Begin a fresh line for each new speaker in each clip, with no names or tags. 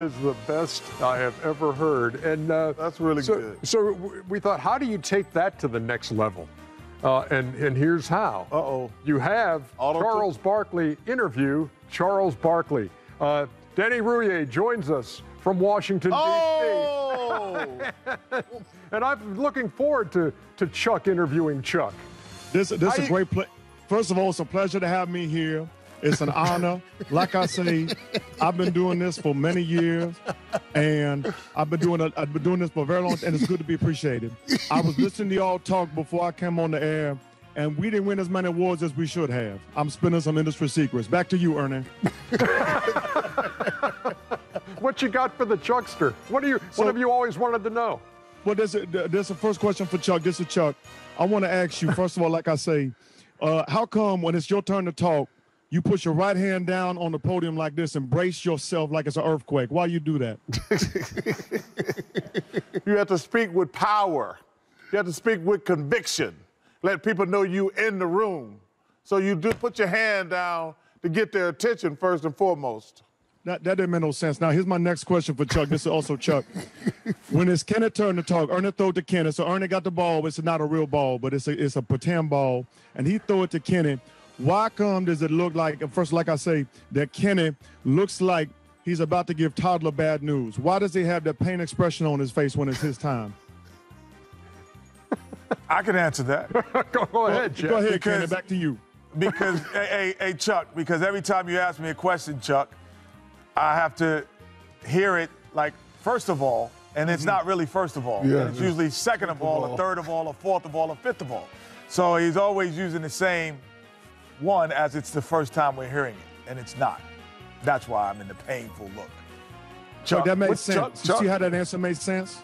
is the best I have ever heard. And uh,
that's really
so,
good.
So we thought, how do you take that to the next level? Uh, and and here's how.
Uh oh.
You have
Auto-
Charles Barkley interview Charles Barkley. Uh, Danny Rouhier joins us from Washington
Oh!
D.C. and I'm looking forward to to Chuck interviewing Chuck.
This this is a great play. First of all, it's a pleasure to have me here. It's an honor. like I say, I've been doing this for many years, and I've been doing it. I've been doing this for a very long and it's good to be appreciated. I was listening to y'all talk before I came on the air, and we didn't win as many awards as we should have. I'm spinning some industry secrets. Back to you, Ernie.
What you got for the Chuckster? What do you?
So-
what have you always wanted to know?
Well, there's a, there's a first question for Chuck. This is Chuck. I want to ask you, first of all, like I say, uh, how come when it's your turn to talk, you put your right hand down on the podium like this and brace yourself like it's an earthquake? Why you do that?
You have to speak with power. You have to speak with conviction. Let people know you in the room. So you do put your hand down to get their attention first and foremost.
That, that didn't make no sense. Now, here's my next question for Chuck. This is also Chuck. when it's Kenneth turn to talk, Ernie throw it to Kenneth. So Ernie got the ball, it's not a real ball, but it's a, it's a pretend ball. And he throw it to Kenny. Why come does it look like, first, like I say, that Kenny looks like he's about to give toddler bad news? Why does he have that pain expression on his face when it's his time?
I can answer that.
go, go ahead, Jeff.
Go ahead,
Because-
Kenny. Back to you.
because hey, hey, hey, Chuck, because every time you ask me a question, Chuck, I have to hear it like first of all, and it's mm-hmm. not really first of all.
Yeah,
it's usually second of all,
all.
or third of all, or fourth of all, or fifth of all. So he's always using the same one as it's the first time we're hearing it, and it's not. That's why I'm in the painful look.
Chuck, that makes sense.
Chuck-
You see how that answer made sense?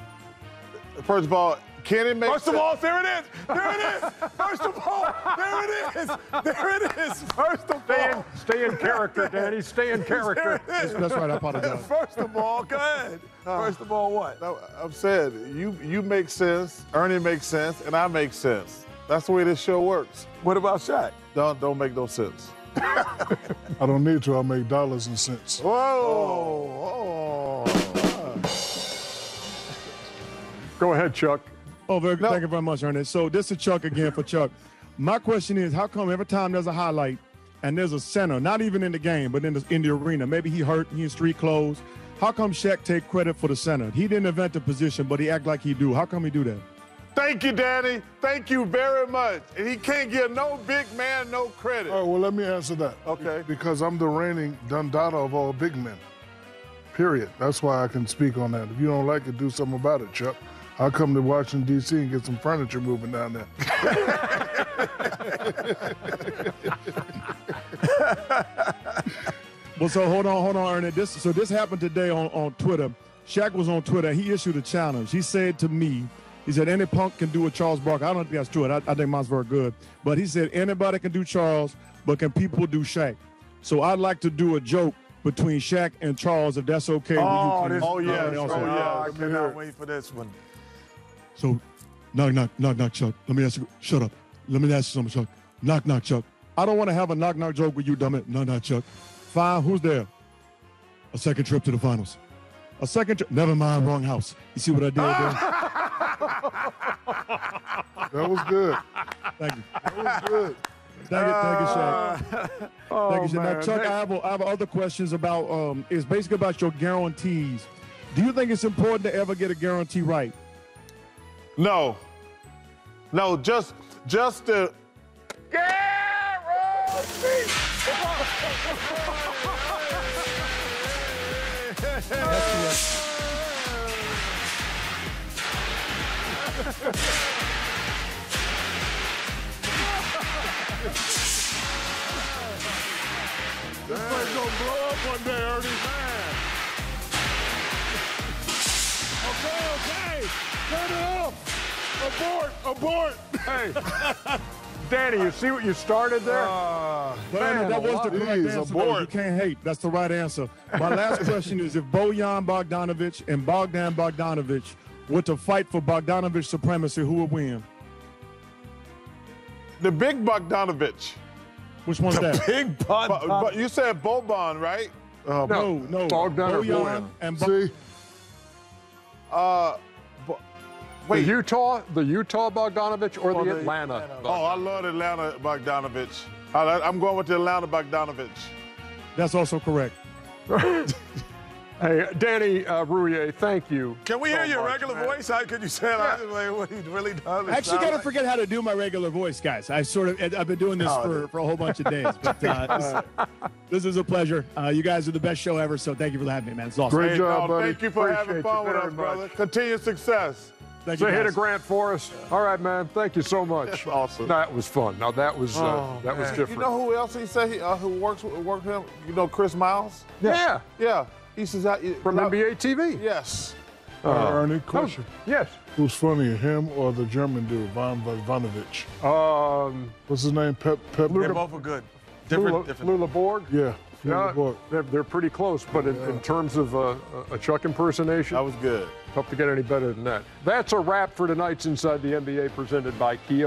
First of all, Kenny makes
First of all, there it is. There it is. First of all, there it is. There it is. First of
Stay
all.
in, stay in character, Danny. Stay in character.
There it is.
That's right. I apologize.
First of all, go ahead. First of all, what?
No, I've said you you make sense, Ernie makes sense, and I make sense. That's the way this show works.
What about Shaq?
Don't don't make no sense.
I don't need to. I make dollars and cents.
Whoa! Oh.
Go ahead, Chuck.
Oh, very good.
No.
Thank you very much, Ernest. So this is Chuck again for Chuck. My question is, how come every time there's a highlight and there's a center, not even in the game, but in the, in the arena, maybe he hurt, he in street clothes, how come Shaq take credit for the center? He didn't invent the position, but he act like he do. How come he do that?
Thank you, Danny. Thank you very much. And he can't give no big man no credit.
All right, well, let me answer that.
Okay.
Because I'm the reigning Dundada of all big men. Period. That's why I can speak on that. If you don't like it, do something about it, Chuck. I'll come to Washington, D.C. and get some furniture moving down there.
Well, so hold on, hold on, Ernest. This so this happened today on, on Twitter. Shaq was on Twitter. He issued a challenge. He said to me, he said any punk can do what Charles Barkley. I don't think that's true. I, I think mine's very good. But he said anybody can do Charles, but can people do Shaq? So I'd like to do a joke between Shaq and Charles, if that's okay
Oh,
with you.
Oh, this,
Kenny.
oh, yeah,
Everybody else
oh, yeah.
I
let me hear
cannot wait for this one.
So, knock, knock, knock, knock, Chuck. Let me ask you. Shut up. Let me ask you something, Chuck. Knock, knock, Chuck. I don't want to have a knock, knock joke with you, dumb it. Knock, knock, Chuck. Fine. Who's there? A second trip to the finals. A second trip. Never mind. Wrong house. You see what I did there?
That was good.
Thank you.
That was good.
Thank you, thank you, Shaq.
Oh,
Thank you, Shaq. Now,
man.
Chuck, I have, a, I have other questions about. Um, it's basically about your guarantees. Do you think it's important to ever get a guarantee right?
No. No, just just the
This place gonna blow up one day, Ernie. Okay, okay. Turn it off. Abort, abort.
Hey, Danny, you see what you started there?
Uh, but
Man,
that was the
what
correct
is
answer.
abort.
You can't hate. That's the right answer. My last question is if Bojan Bogdanovic and Bogdan Bogdanovic were to fight for Bogdanovic supremacy, who would win?
the big Bogdanovich.
Which one's that?
Big butt.
But, but you said Boban, right? Uh,
No, no.
Bogdan or Boyan?
and Bo-
See,
uh, but,
The
wait.
Utah, the Utah Bogdanovich or,
Or
the,
the
Atlanta?
Atlanta.
Oh, I love Atlanta Bogdanovich. I, I'm going with the Atlanta Bogdanovich.
That's also correct.
Hey, Danny uh, Rouhier, thank you.
Can we
so
hear your
much,
regular
man.
voice? How could you say that? Like, what he really does?
I actually got to forget how to do my regular voice, guys. I sort of I've been doing this for, for a whole bunch of days. But uh, this, this is a pleasure. Uh, you guys are the best show ever. So thank you for having me, man. It's awesome.
Great
Hey,
job,
no,
buddy.
Thank you for having fun with
very
us, brother.
much.
Continued success.
Thank you,
Say hey to. Grant for us. All right, man. Thank you so much.
That's awesome.
That was fun. Now that was uh,
Oh,
that was
man.
different.
You know who else he said he, uh, who works with, worked with him? You know Chris Miles?
yeah.
Yeah. He says that.
From NBA TV.
Yes.
Uh, Ernie, question.
Yes.
Who's funnier, him or the German dude, Von Vonovich?
Um,
What's his name? Pep. Pep.
They're both were good. Different,
Lula,
different.
Lula Borg.
Yeah.
Yeah,
Boy.
they're, they're pretty close, but in, in terms of uh, a Chuck impersonation,
That was good.
tough to get any better than that. That's a wrap for tonight's Inside the NBA presented by Kia.